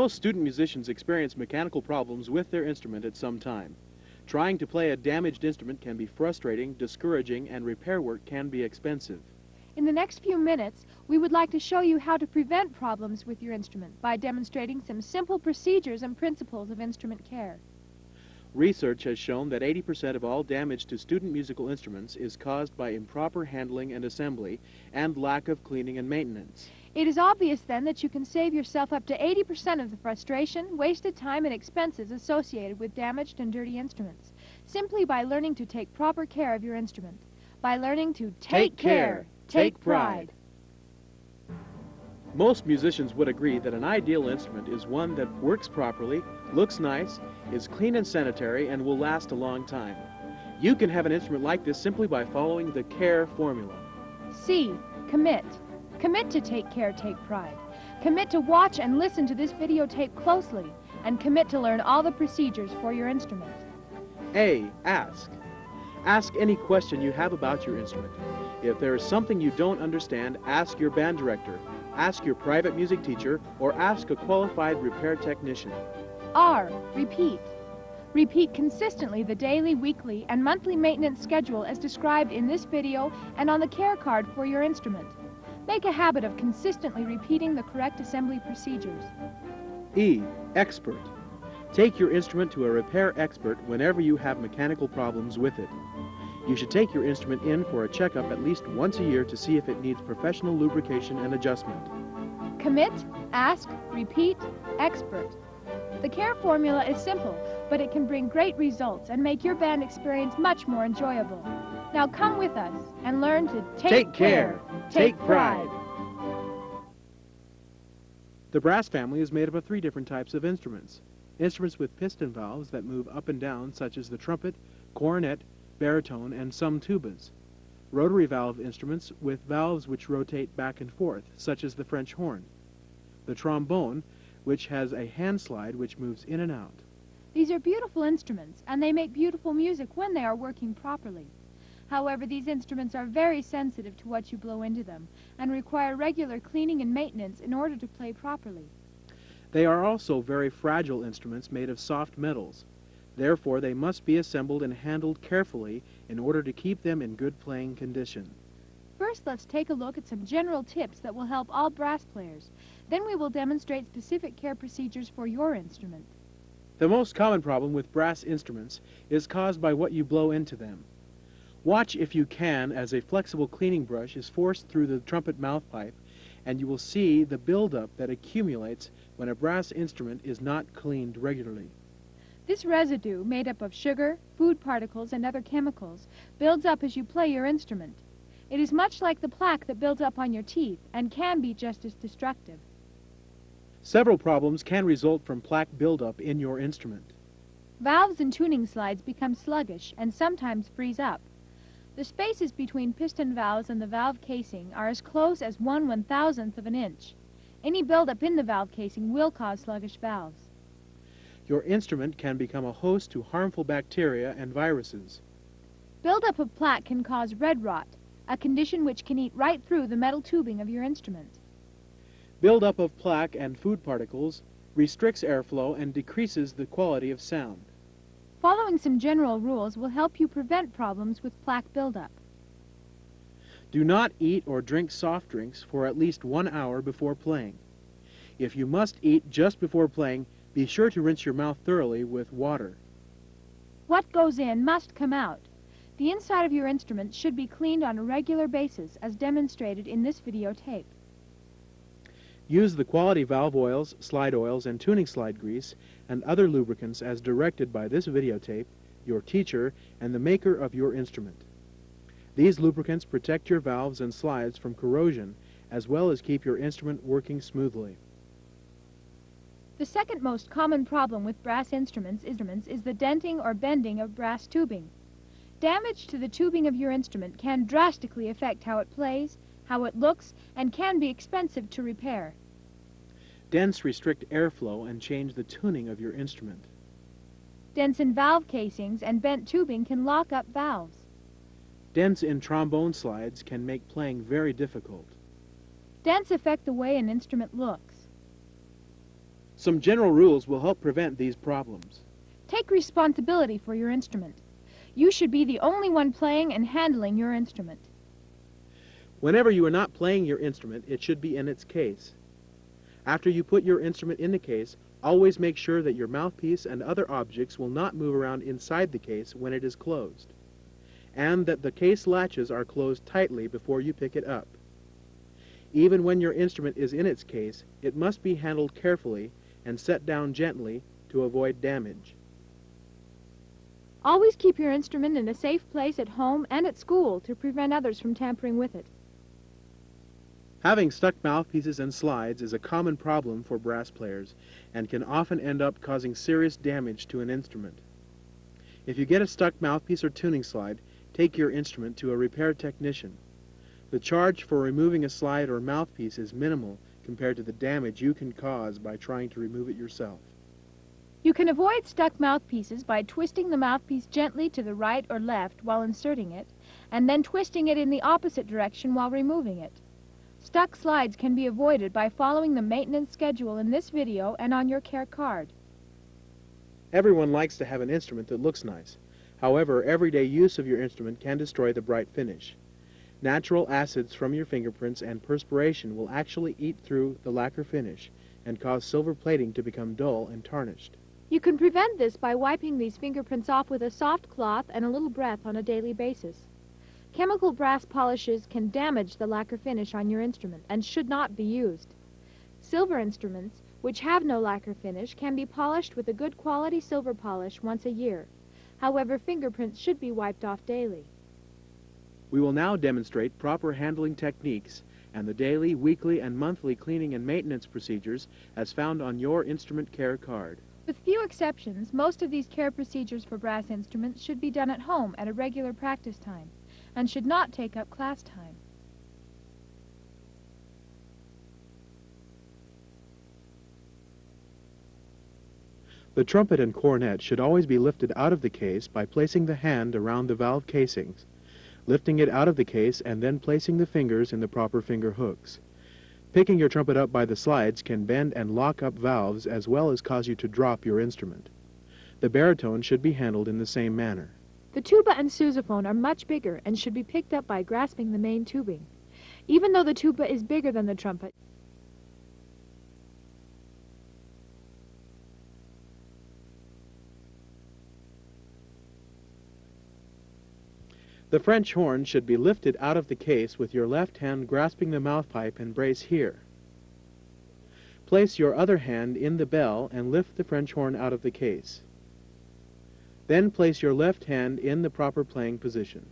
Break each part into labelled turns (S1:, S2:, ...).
S1: Most student musicians experience mechanical problems with their instrument at some time. Trying to play a damaged instrument can be frustrating, discouraging, and repair work can be expensive.
S2: In the next few minutes, we would like to show you how to prevent problems with your instrument by demonstrating some simple procedures and principles of instrument care.
S1: Research has shown that 80% of all damage to student musical instruments is caused by improper handling and assembly and lack of cleaning and maintenance.
S2: It is obvious then that you can save yourself up to 80% of the frustration, wasted time, and expenses associated with damaged and dirty instruments simply by learning to take proper care of your instrument. By learning to take,
S1: Take care,
S2: take
S1: take pride. Most musicians would agree that an ideal instrument is one that works properly, looks nice, is clean and sanitary, and will last a long time. You can have an instrument like this simply by following the CARE formula.
S2: C. Commit. Commit to take care, take pride. Commit to watch and listen to this videotape closely, and commit to learn all the procedures for your instrument.
S1: A. Ask. Ask any question you have about your instrument. If there is something you don't understand, ask your band director, ask your private music teacher, or ask a qualified repair technician.
S2: R. Repeat. Repeat consistently the daily, weekly, and monthly maintenance schedule as described in this video and on the care card for your instrument. Make a habit of consistently repeating the correct assembly procedures.
S1: E. Expert. Take your instrument to a repair expert whenever you have mechanical problems with it. You should take your instrument in for a checkup at least once a year to see if it needs professional lubrication and adjustment.
S2: Commit, ask, repeat, expert. The care formula is simple, but it can bring great results and make your band experience much more enjoyable. Now come with us and learn to take,
S1: Take care, take pride. The brass family is made up of three different types of instruments. Instruments with piston valves that move up and down, such as the trumpet, cornet, baritone, and some tubas. Rotary valve instruments with valves which rotate back and forth, such as the French horn. The trombone, which has a hand slide which moves in and out.
S2: These are beautiful instruments, and they make beautiful music when they are working properly. However, these instruments are very sensitive to what you blow into them and require regular cleaning and maintenance in order to play properly.
S1: They are also very fragile instruments made of soft metals. Therefore, they must be assembled and handled carefully in order to keep them in good playing condition.
S2: First, let's take a look at some general tips that will help all brass players. Then we will demonstrate specific care procedures for your instrument.
S1: The most common problem with brass instruments is caused by what you blow into them. Watch if you can as a flexible cleaning brush is forced through the trumpet mouthpipe and you will see the buildup that accumulates when a brass instrument is not cleaned regularly.
S2: This residue, made up of sugar, food particles, and other chemicals, builds up as you play your instrument. It is much like the plaque that builds up on your teeth and can be just as destructive.
S1: Several problems can result from plaque buildup in your instrument.
S2: Valves and tuning slides become sluggish and sometimes freeze up. The spaces between piston valves and the valve casing are as close as one one thousandth of an inch. Any buildup in the valve casing will cause sluggish valves.
S1: Your instrument can become a host to harmful bacteria and viruses.
S2: Buildup of plaque can cause red rot, a condition which can eat right through the metal tubing of your instrument.
S1: Buildup of plaque and food particles restricts airflow and decreases the quality of sound.
S2: Following some general rules will help you prevent problems with plaque buildup.
S1: Do not eat or drink soft drinks for at least one hour before playing. If you must eat just before playing, be sure to rinse your mouth thoroughly with water.
S2: What goes in must come out. The inside of your instrument should be cleaned on a regular basis as demonstrated in this videotape.
S1: Use the quality valve oils, slide oils, and tuning slide grease and other lubricants as directed by this videotape, your teacher, and the maker of your instrument. These lubricants protect your valves and slides from corrosion as well as keep your instrument working smoothly.
S2: The second most common problem with brass instruments is the denting or bending of brass tubing. Damage to the tubing of your instrument can drastically affect how it plays, how it looks, and can be expensive to repair.
S1: Dents restrict airflow and change the tuning of your instrument.
S2: Dents in valve casings and bent tubing can lock up valves.
S1: Dents in trombone slides can make playing very difficult.
S2: Dents affect the way an instrument looks.
S1: Some general rules will help prevent these problems.
S2: Take responsibility for your instrument. You should be the only one playing and handling your instrument.
S1: Whenever you are not playing your instrument, it should be in its case. After you put your instrument in the case, always make sure that your mouthpiece and other objects will not move around inside the case when it is closed, and that the case latches are closed tightly before you pick it up. Even when your instrument is in its case, it must be handled carefully and set down gently to avoid damage.
S2: Always keep your instrument in a safe place at home and at school to prevent others from tampering with it.
S1: Having stuck mouthpieces and slides is a common problem for brass players and can often end up causing serious damage to an instrument. If you get a stuck mouthpiece or tuning slide, take your instrument to a repair technician. The charge for removing a slide or mouthpiece is minimal compared to the damage you can cause by trying to remove it yourself.
S2: You can avoid stuck mouthpieces by twisting the mouthpiece gently to the right or left while inserting it, and then twisting it in the opposite direction while removing it. Stuck slides can be avoided by following the maintenance schedule in this video and on your care card.
S1: Everyone likes to have an instrument that looks nice. However, everyday use of your instrument can destroy the bright finish. Natural acids from your fingerprints and perspiration will actually eat through the lacquer finish and cause silver plating to become dull and tarnished.
S2: You can prevent this by wiping these fingerprints off with a soft cloth and a little breath on a daily basis. Chemical brass polishes can damage the lacquer finish on your instrument and should not be used. Silver instruments, which have no lacquer finish, can be polished with a good quality silver polish once a year. However, fingerprints should be wiped off daily.
S1: We will now demonstrate proper handling techniques and the daily, weekly, and monthly cleaning and maintenance procedures as found on your instrument care card.
S2: With few exceptions, most of these care procedures for brass instruments should be done at home at a regular practice time and should not take up class time.
S1: The trumpet and cornet should always be lifted out of the case by placing the hand around the valve casings, lifting it out of the case and then placing the fingers in the proper finger hooks. Picking your trumpet up by the slides can bend and lock up valves as well as cause you to drop your instrument. The baritone should be handled in the same manner.
S2: The tuba and sousaphone are much bigger and should be picked up by grasping the main tubing. Even though the tuba is bigger than the trumpet,
S1: The French horn should be lifted out of the case with your left hand grasping the mouthpipe and brace here. Place your other hand in the bell and lift the French horn out of the case. Then place your left hand in the proper playing position.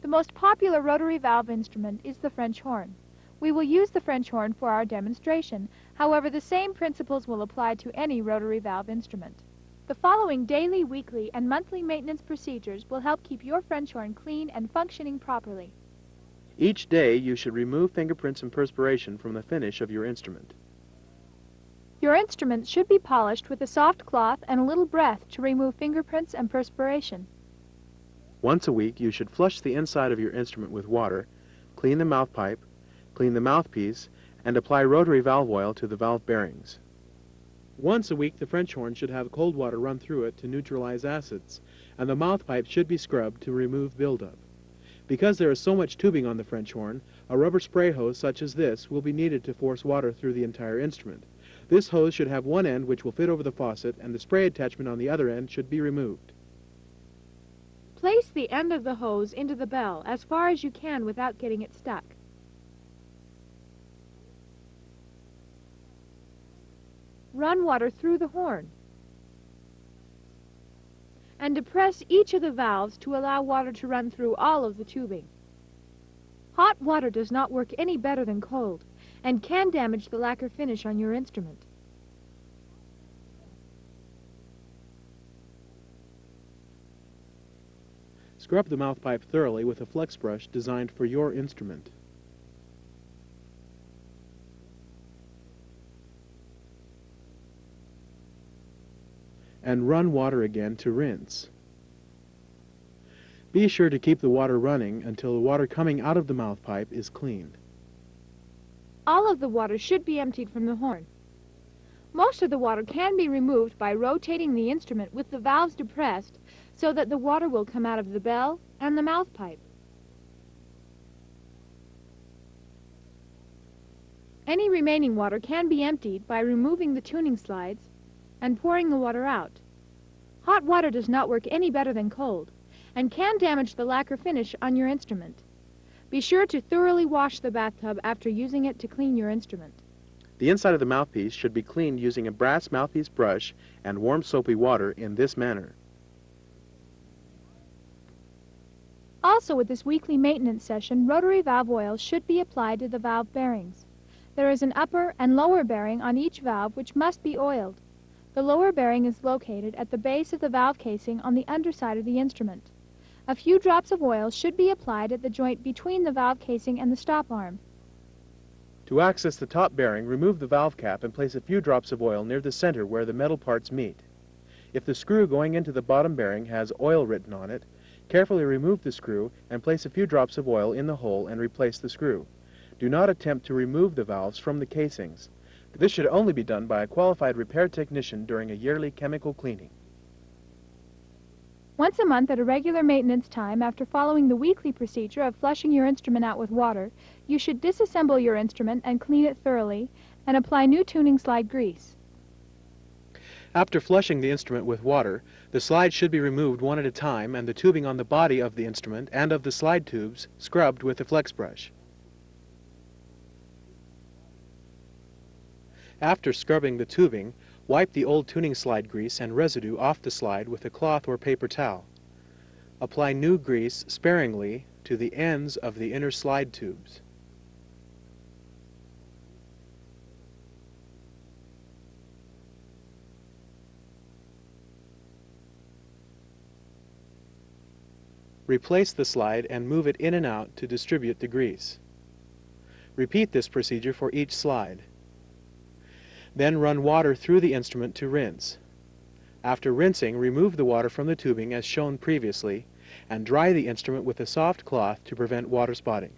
S2: the most popular rotary valve instrument is the French horn. We will use the French horn for our demonstration. However, the same principles will apply to any rotary valve instrument. The following daily, weekly, and monthly maintenance procedures will help keep your French horn clean and functioning properly.
S1: Each day you should remove fingerprints and perspiration from the finish of your instrument.
S2: Your instruments should be polished with a soft cloth and a little breath to remove fingerprints and perspiration.
S1: Once a week you should flush the inside of your instrument with water, clean the mouthpipe, clean the mouthpiece, and apply rotary valve oil to the valve bearings. Once a week the French horn should have cold water run through it to neutralize acids, and the mouthpipe should be scrubbed to remove buildup. Because there is so much tubing on the French horn, a rubber spray hose such as this will be needed to force water through the entire instrument. This hose should have one end which will fit over the faucet, and the spray attachment on the other end should be removed.
S2: Place the end of the hose into the bell as far as you can without getting it stuck. Run water through the horn. And depress each of the valves to allow water to run through all of the tubing. Hot water does not work any better than cold and can damage the lacquer finish on your instrument.
S1: Scrub the mouthpipe thoroughly with a flex brush designed for your instrument. And run water again to rinse. Be sure to keep the water running until the water coming out of the mouthpipe is clean.
S2: All of the water should be emptied from the horn. Most of the water can be removed by rotating the instrument with the valves depressed so that the water will come out of the bell and the mouthpipe. Any remaining water can be emptied by removing the tuning slides and pouring the water out. Hot water does not work any better than cold and can damage the lacquer finish on your instrument. Be sure to thoroughly wash the bathtub after using it to clean your instrument.
S1: The inside of the mouthpiece should be cleaned using a brass mouthpiece brush and warm soapy water in this manner.
S2: Also with this weekly maintenance session, rotary valve oil should be applied to the valve bearings. There is an upper and lower bearing on each valve which must be oiled. The lower bearing is located at the base of the valve casing on the underside of the instrument. A few drops of oil should be applied at the joint between the valve casing and the stop arm.
S1: To access the top bearing, remove the valve cap and place a few drops of oil near the center where the metal parts meet. If the screw going into the bottom bearing has oil written on it, carefully remove the screw and place a few drops of oil in the hole and replace the screw. Do not attempt to remove the valves from the casings. This should only be done by a qualified repair technician during a yearly chemical cleaning.
S2: Once a month at a regular maintenance time, after following the weekly procedure of flushing your instrument out with water, you should disassemble your instrument and clean it thoroughly and apply new tuning slide grease.
S1: After flushing the instrument with water, the slides should be removed one at a time and the tubing on the body of the instrument and of the slide tubes scrubbed with a flex brush. After scrubbing the tubing, Wipe the old tuning slide grease and residue off the slide with a cloth or paper towel. Apply new grease sparingly to the ends of the inner slide tubes. Replace the slide and move it in and out to distribute the grease. Repeat this procedure for each slide. Then run water through the instrument to rinse. After rinsing, remove the water from the tubing as shown previously and dry the instrument with a soft cloth to prevent water spotting.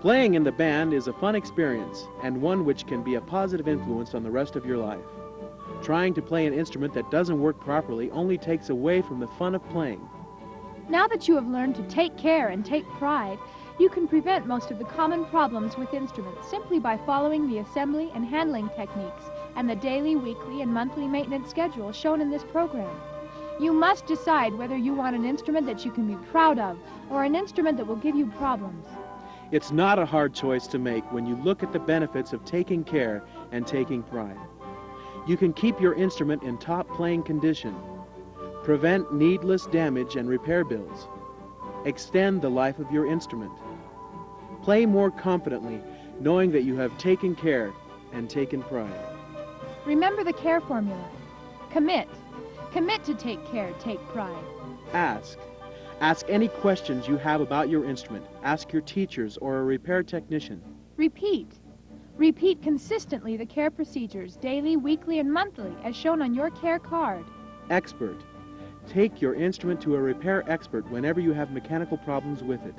S1: Playing in the band is a fun experience and one which can be a positive influence on the rest of your life. Trying to play an instrument that doesn't work properly only takes away from the fun of playing.
S2: Now that you have learned to take care and take pride, you can prevent most of the common problems with instruments simply by following the assembly and handling techniques and the daily, weekly, and monthly maintenance schedule shown in this program. You must decide whether you want an instrument that you can be proud of or an instrument that will give you problems.
S1: It's not a hard choice to make when you look at the benefits of taking care and taking pride. You can keep your instrument in top playing condition, prevent needless damage and repair bills, Extend the life of your instrument. Play more confidently, knowing that you have taken care and taken pride.
S2: Remember the CARE formula. Commit. Commit to take care, take pride.
S1: Ask. Ask any questions you have about your instrument. Ask your teachers or a repair technician.
S2: Repeat. Repeat consistently the care procedures daily, weekly, and monthly as shown on your care card.
S1: Expert. Take your instrument to a repair expert whenever you have mechanical problems with it.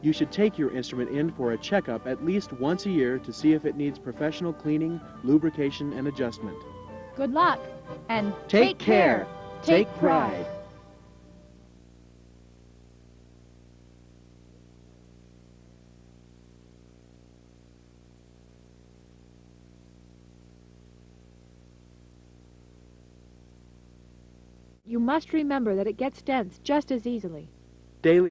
S1: You should take your instrument in for a checkup at least once a year to see if it needs professional cleaning, lubrication, and adjustment.
S2: Good luck, and
S1: take,
S2: take
S1: care,
S2: take,
S1: take pride.
S2: You must remember that it gets dense just as easily.
S1: Daily